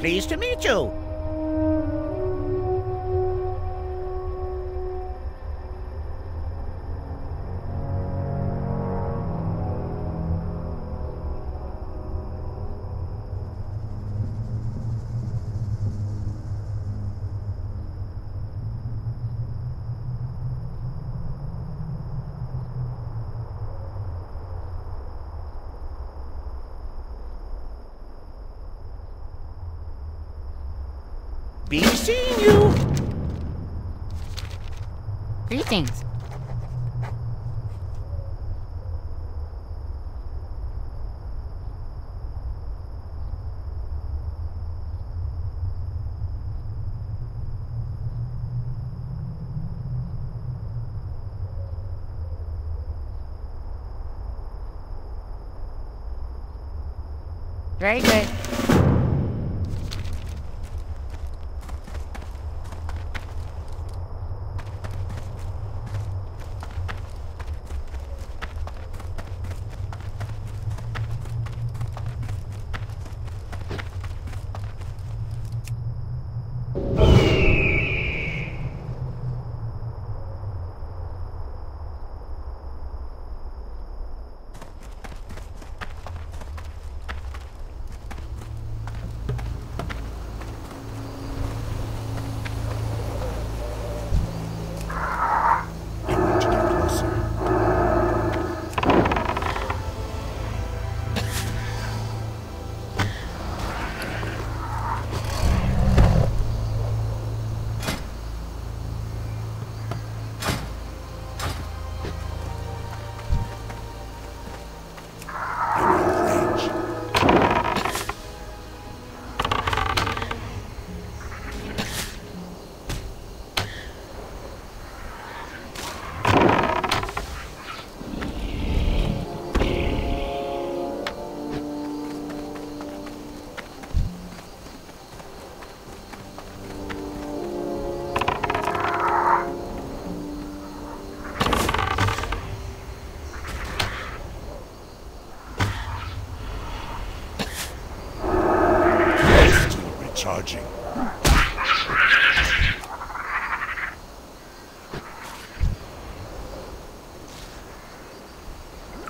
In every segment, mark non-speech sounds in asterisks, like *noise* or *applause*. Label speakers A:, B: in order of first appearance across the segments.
A: Pleased to meet you.
B: Very good.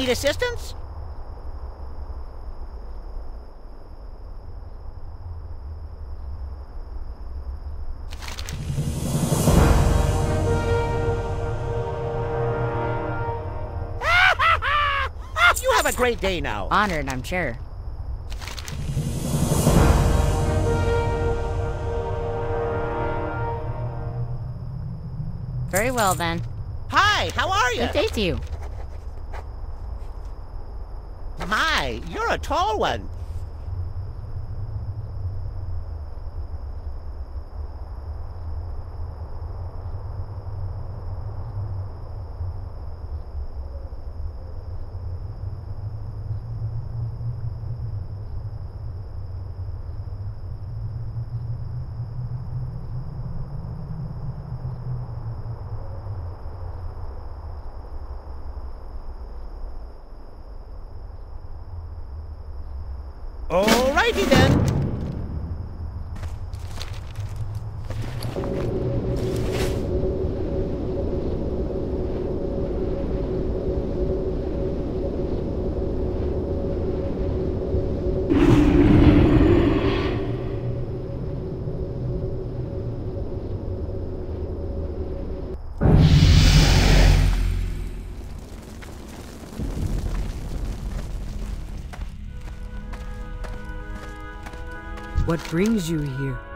C: Need
A: assistance? *laughs* you have a great day now.
D: Honored, I'm sure. Very well then.
A: Hi, how are you?
D: Good day to you.
A: You're a tall one.
E: What brings you here?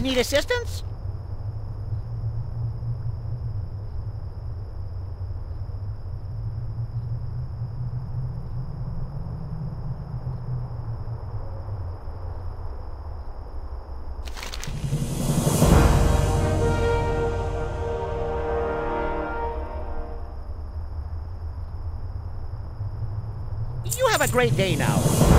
A: Need assistance? You have a great day now.